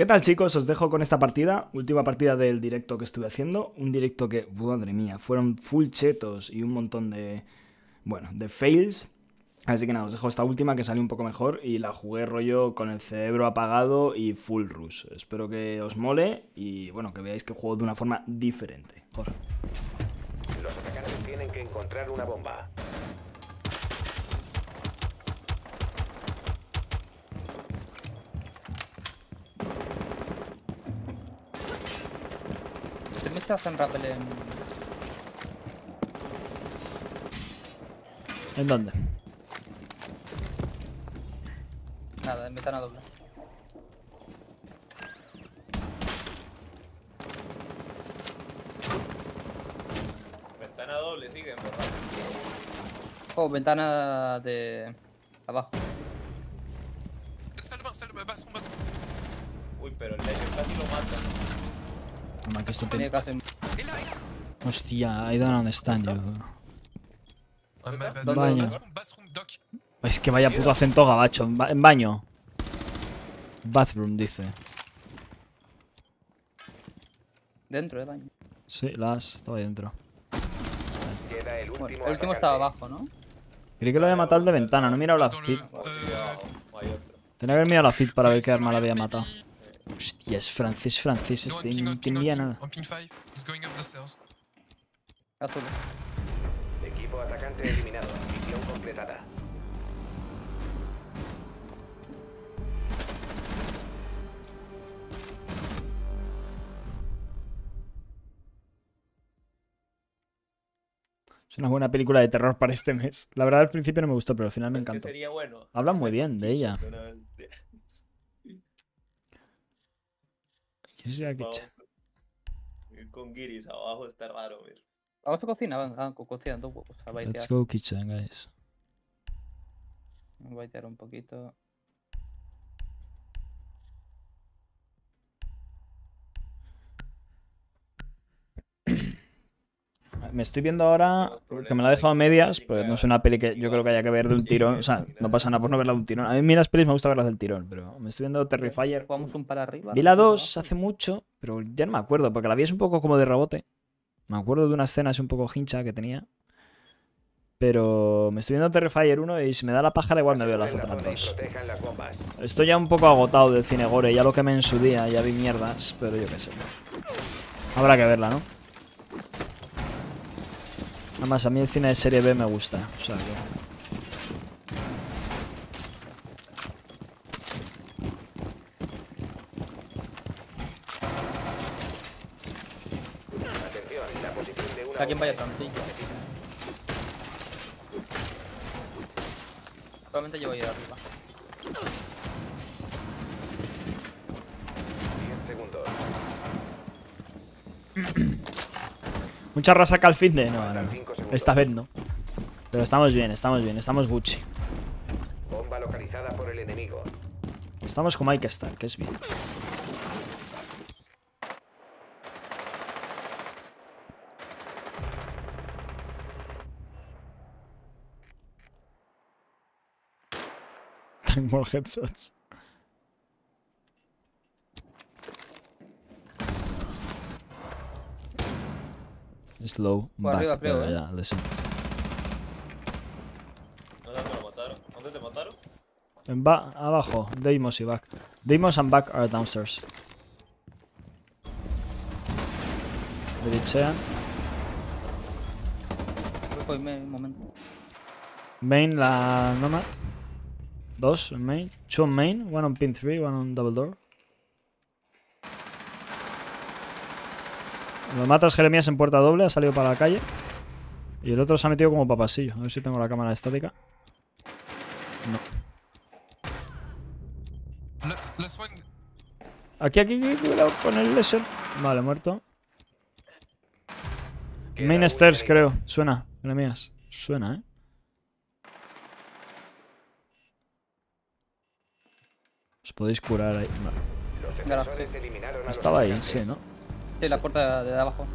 ¿Qué tal chicos? Os dejo con esta partida, última partida del directo que estuve haciendo, un directo que, madre mía, fueron full chetos y un montón de, bueno, de fails. Así que nada, os dejo esta última que salió un poco mejor y la jugué rollo con el cerebro apagado y full rush. Espero que os mole y bueno, que veáis que juego de una forma diferente. Los atacantes tienen que encontrar una bomba. Este se hacen rappel en... ¿En dónde? Nada, en ventana doble. Ventana doble, siguen, ¿verdad? Oh, ventana de... abajo. Salle bas, bathroom, bathroom. Uy, pero el Legend casi lo mata. Toma, que. Hostia, I don't understand you. Oh, my bad. ¿Dónde? Baño. Es que vaya puto acento gabacho. En, ba- en baño. Bathroom, dice. Dentro, de baño. Sí, las estaba ahí dentro. Queda el último Bueno, el último estaba abajo, ¿no? Creí que lo había matado el de ventana, no he mirado la feed. Tenía que haber mirado la feed para ver qué arma la había matado. Hostia, es francés, francés No, este. No entendía nada. On ping 5. He's going up the stairs. Azul. Equipo atacante eliminado. Misión completada. Es una buena película de terror para este mes. La verdad al principio no me gustó, pero al final me Es que encantó. sería bueno. Hablan muy bien de ella. ¿Quién que-. Ir Con Giris abajo está raro, mira. Vamos a cocina, van. Dos huevos. A baitear. Let's go kitchen, guys. A baitear un poquito. Me estoy viendo ahora que me la he dejado a medias, pues no es una peli que yo creo que haya que ver de un tirón. O sea, no pasa nada por no verla de un tirón. A mí las pelis me gusta verlas del tirón, pero me estoy viendo Terrifier. Jugamos un para arriba. Vi la otro para 2 abajo. hace mucho, pero ya no me acuerdo, porque la vi es un poco como de rebote. Me acuerdo de una escena así un poco hincha que tenía. Pero me estoy viendo Terrifier 1 y si me da la pájara igual me veo las otras dos. Estoy ya un poco agotado del cine gore, ya lo que me en su día, ya vi mierdas, pero yo qué sé. Habrá que verla, ¿no? Además, a mí el cine de serie B me gusta, o sea que... Atención, la posición de una Alguien bomba vaya trampilla. comprometida. Probablemente yo voy a ir arriba. 10 segundos. Mucha rasaca al fin de... No, no, Faltan no. 5 segundos. Esta vez no. Pero estamos bien, estamos bien, estamos Gucci. Bomba localizada por el enemigo. Estamos como hay que estar, que es bien. Time more headshots. Slow. Por arriba, back, creo, pero ¿eh? ya, listen. ¿Dónde te lo mataron? ¿Dónde te mataron? En ba- abajo, Deimos y back. Deimos and back are downstairs. Glitchean. Grupo y me- un momento. Main la Nomad. Dos en main. Two on main. One on pin 3, one on double door. Lo matas Jeremías en puerta doble, ha salido para la calle. Y el otro se ha metido como para pasillo. A ver si tengo la cámara estática. No. Aquí, aquí, aquí, cuidado con el lesser. Vale, muerto. Main stairs, creo. Suena, Jeremías. Suena, ¿eh? Os podéis curar ahí. Vale. Estaba ahí, sí, ¿no? Sí, la puerta de abajo.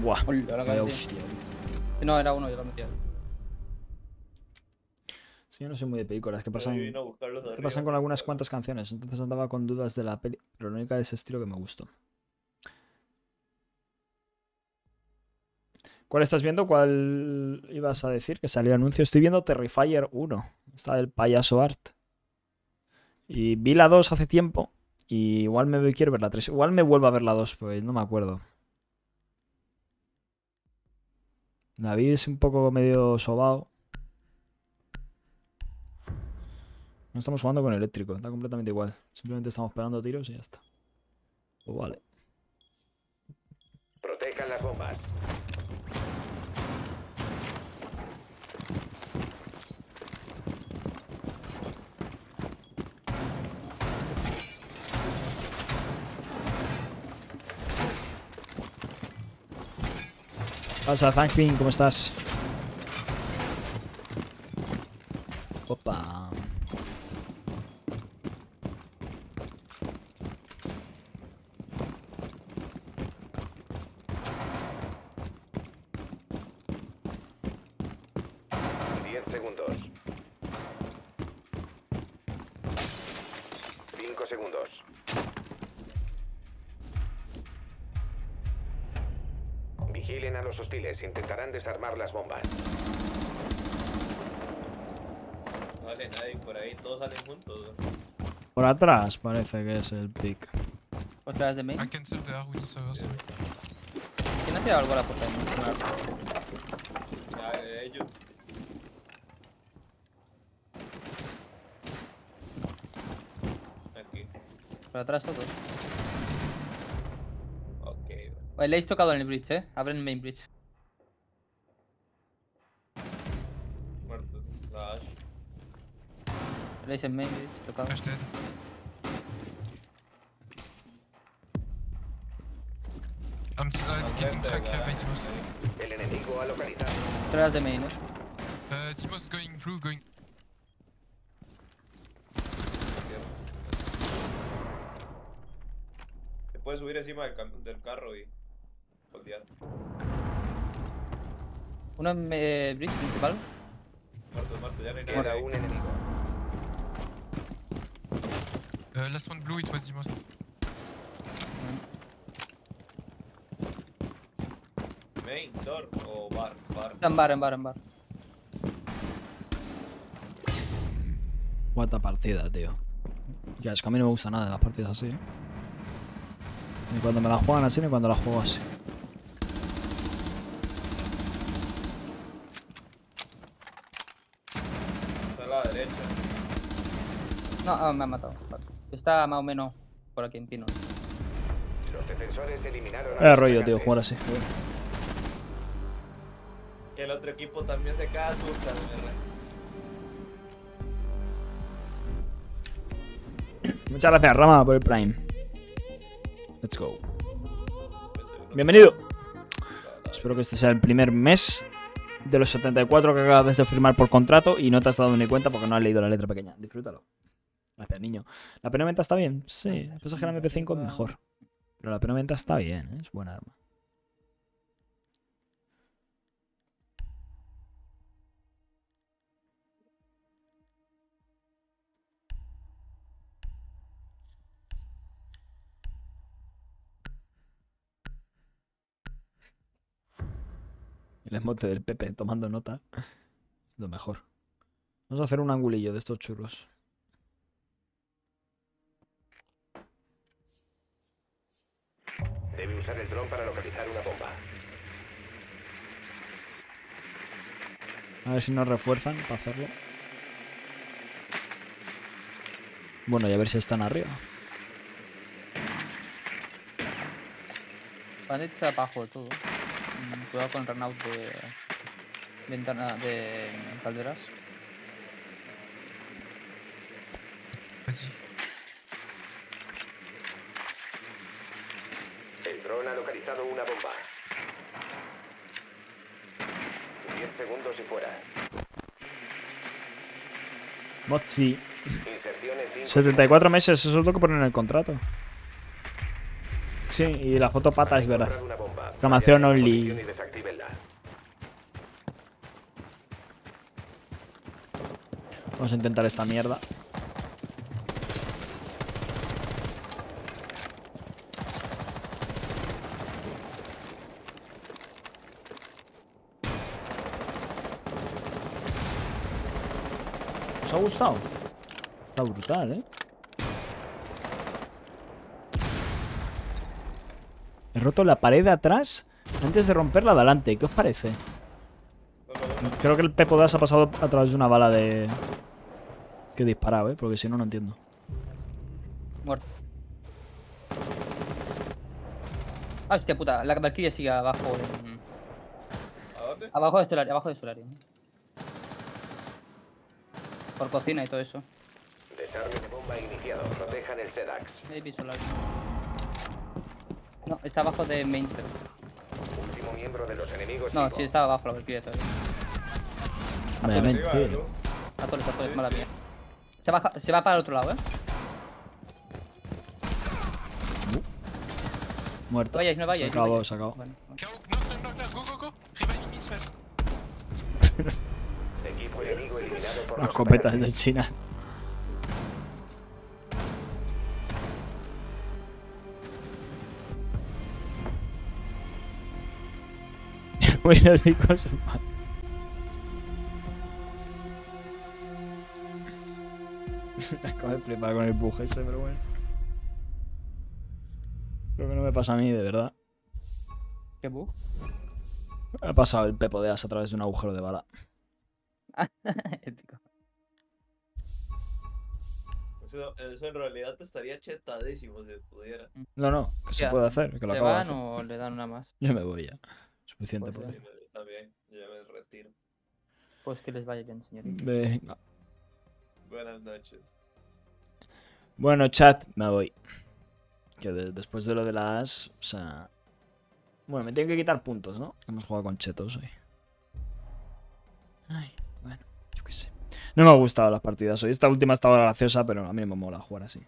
Buah. Hola, la Vaya calle. hostia. No, era uno, yo lo metí ahí. Sí, yo no soy muy de películas, que pasan, que pasan con algunas cuantas canciones, entonces andaba con dudas de la peli, pero la única de ese estilo que me gustó. ¿Cuál estás viendo? ¿Cuál ibas a decir? Que salió anuncio. Estoy viendo Terrifier 1. Está del payaso Art. Y vi la 2 hace tiempo. Y igual me quiero ver la 3. Igual me vuelvo a ver la 2, pues no me acuerdo. David es un poco medio sobao. No estamos jugando con eléctrico, está completamente igual. Simplemente estamos pegando tiros y ya está. Pues vale. Protejan las bombas. Pasa, Thankpin? ¿Cómo estás? Opa. Segundos. Vigilen a los hostiles. Intentarán desarmar las bombas. No sale nadie por ahí, todos salen juntos. Por atrás parece que es el pick. Otra vez de main. I the server, sorry. ¿Quién hacía algo a la puerta de main? Ya, eh, ellos. Aquí. Por atrás todos. Le habéis tocado en el bridge, eh. Abren el main bridge. Muerto. Flash. Le en main bridge tocado. Flash dead. I'm uh, getting track here by Timos. El enemigo ha localizado. Detrás de main, eh. Uh, Timos going through, going. Se puede subir encima del, del carro y. Voltear. Uno en eh, bridge principal. Muerto, muerto, ya no hay. Queda ahí. un enemigo. Uh, last one blue, it was Timos. Main, door o bar. Bar. En bar, en bar, en bar. Cuánta partida, tío. Ya, es que a mí no me gusta nada de las partidas así. ¿eh? Ni cuando me la juegan así, ni cuando la juego así. La derecha. No, ah, me ha matado. Está más o menos por aquí en pino. Los defensores eliminaron a Era rollo, tío, jugar así. Que el otro equipo también se cae asusta, Muchas gracias, Rama, por el Prime. Let's go. Bienvenido. Espero que este sea el primer mes de los 74 que acabas de firmar por contrato y no te has dado ni cuenta porque no has leído la letra pequeña. Disfrútalo. Gracias, niño. ¿La P90 está bien? Sí. Lo que pasa es que la MP5 es mejor. Pero la P90 está bien, ¿eh? es buena arma. El emote del Pepe tomando nota. Es lo mejor. Vamos a hacer un angulillo de estos churros. Debe usar el dron para localizar una bomba. A ver si nos refuerzan para hacerlo. Bueno, y a ver si están arriba. Bandit está abajo de todo. Cuidado con runout de. Ventana de calderas. Ready. El dron ha localizado una bomba. 10 segundos y fuera. 5 74 meses, eso es lo que ponen en el contrato. Sí, y la foto pata es verdad. A only. Vamos a intentar esta mierda. ¿Os ha gustado? Está brutal, ¿eh? He roto la pared de atrás antes de romper la de adelante. ¿Qué os parece? Creo que el Pepo Das ha pasado a través de una bala de... Que he disparado, ¿eh? Porque si no, no entiendo. Muerto. Ah, hostia puta, la Valkyria sigue abajo en... ¿A dónde? Abajo de Solario, abajo de Solario. Por cocina y todo eso. Desarme de bomba iniciado. Protejan el SEDAX. Maybe Solario. No, está abajo de Mainster. Último miembro de los enemigos. No, sí, está abajo la Valkyria todavía. Tú. Azules, azules, mala mía. Se, baja, se va para el otro lado, ¿eh? Muerto. No vayáis, no vayáis. Se no acabó, vayáis. se acabó. Bueno, bueno. Go, knock, knock, operantes. China. Bueno, chicos. Acabo de flipar con el bug ese, pero bueno. Creo que no me pasa a mí, de verdad. ¿Qué bug? Me ha pasado el Pepo de As a través de un agujero de bala. Épico. Eso, eso en realidad te estaría chetadísimo si pudiera. No, no, que se puede hacer, que lo ¿Se acabo de van hacer. o le dan una más? Yo me voy ya. Suficiente Pues por hoy. También, yo ya me retiro. Pues que les vaya bien, señorita. Venga. Buenas noches. Bueno, chat, me voy. Que de- después de lo de las. O sea. Bueno, me tienen que quitar puntos, ¿no? Hemos jugado con chetos hoy. Ay, bueno, yo qué sé. No me ha gustado las partidas hoy. Esta última estaba graciosa, pero a mí no me mola jugar así.